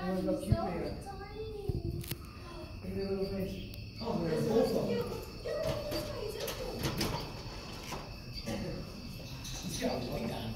Oh, look how cute they are. Little fish. Oh, they're both of them. He's got one guy.